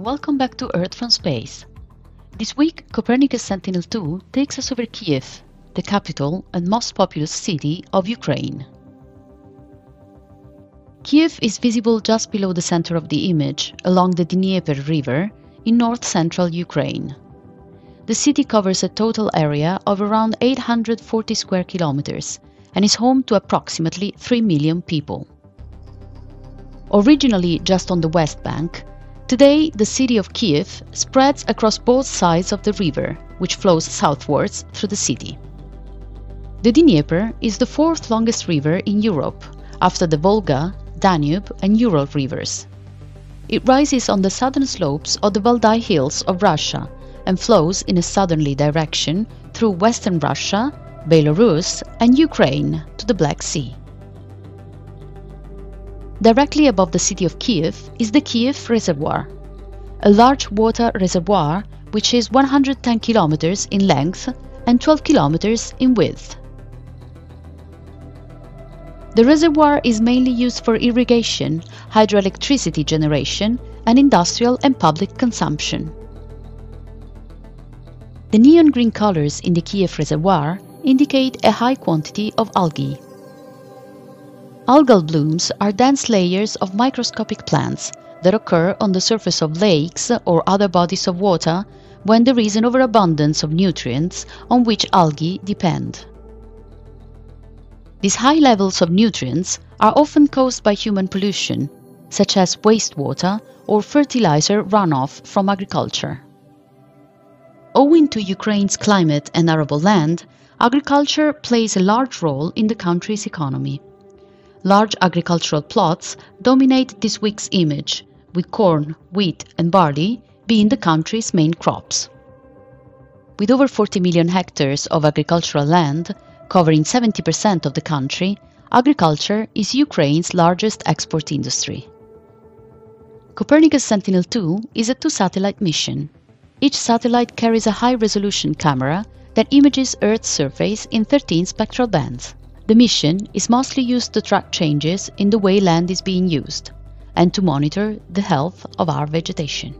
Welcome back to Earth from Space. This week, Copernicus Sentinel-2 takes us over Kiev, the capital and most populous city of Ukraine. Kiev is visible just below the center of the image, along the Dnieper River, in north-central Ukraine. The city covers a total area of around 840 square kilometers and is home to approximately 3 million people. Originally just on the west bank, today the city of Kiev spreads across both sides of the river, which flows southwards through the city. The Dnieper is the fourth longest river in Europe, after the Volga, Danube and Ural rivers. It rises on the southern slopes of the Valdai Hills of Russia and flows in a southerly direction through western Russia, Belarus and Ukraine to the Black Sea. Directly above the city of Kiev is the Kiev Reservoir, a large water reservoir which is 110 kilometers in length and 12 kilometers in width. The reservoir is mainly used for irrigation, hydroelectricity generation and industrial and public consumption. The neon green colors in the Kiev reservoir indicate a high quantity of algae. Algal blooms are dense layers of microscopic plants that occur on the surface of lakes or other bodies of water when there is an overabundance of nutrients on which algae depend. These high levels of nutrients are often caused by human pollution, such as wastewater or fertilizer runoff from agriculture. Owing to Ukraine's climate and arable land, agriculture plays a large role in the country's economy. Large agricultural plots dominate this week's image, with corn, wheat and barley being the country's main crops. With over 40 million hectares of agricultural land, covering 70% of the country, agriculture is Ukraine's largest export industry. Copernicus Sentinel-2 is a two-satellite mission. Each satellite carries a high-resolution camera that images Earth's surface in 13 spectral bands. The mission is mostly used to track changes in the way land is being used and to monitor the health of our vegetation.